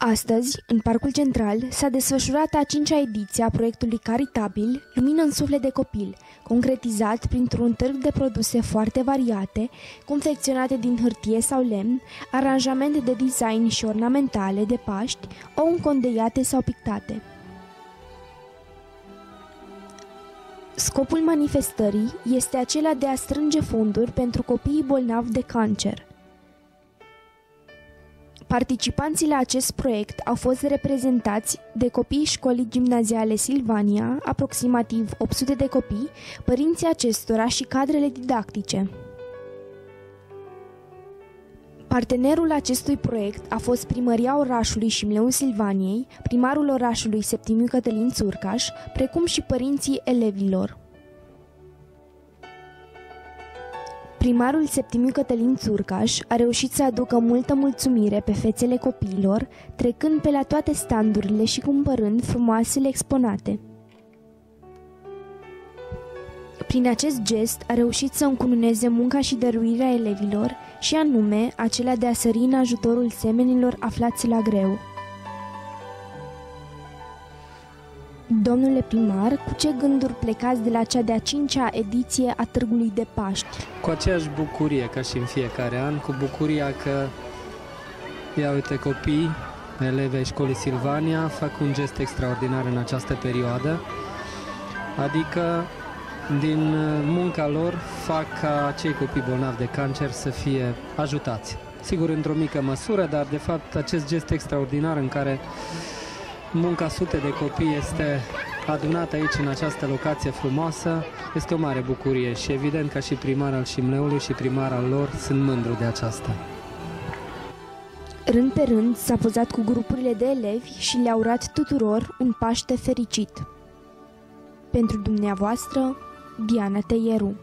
Astăzi, în Parcul Central, s-a desfășurat a cincea ediție a proiectului caritabil Lumină în suflet de copil, concretizat printr-un târg de produse foarte variate, confecționate din hârtie sau lemn, aranjamente de design și ornamentale de Paști, ou încondeiate sau pictate. Scopul manifestării este acela de a strânge fonduri pentru copiii bolnavi de cancer. Participanții la acest proiect au fost reprezentați de copiii școlii gimnaziale Silvania, aproximativ 800 de copii, părinții acestora și cadrele didactice. Partenerul acestui proiect a fost primăria orașului Șimleu Silvaniei, primarul orașului Septimiu Cătălin Țurcaș, precum și părinții elevilor. Primarul Septimiu Cătălin Țurcaș a reușit să aducă multă mulțumire pe fețele copiilor, trecând pe la toate standurile și cumpărând frumoasele exponate. Prin acest gest a reușit să încununeze munca și dăruirea elevilor și anume acelea de a sări în ajutorul semenilor aflați la greu. Domnule primar, cu ce gânduri plecați de la cea de-a cincea ediție a Târgului de Paști? Cu aceeași bucurie ca și în fiecare an, cu bucuria că, ia uite, copii, elevi ai școlii Silvania fac un gest extraordinar în această perioadă, adică din munca lor fac ca cei copii bolnavi de cancer să fie ajutați. Sigur, într-o mică măsură, dar de fapt acest gest extraordinar în care munca sute de copii este adunată aici în această locație frumoasă este o mare bucurie și evident ca și primar al Șimleului și primar al lor sunt mândru de aceasta. Rând pe rând s-a pozat cu grupurile de elevi și le-a urat tuturor un Paște fericit. Pentru dumneavoastră, Diana Teieru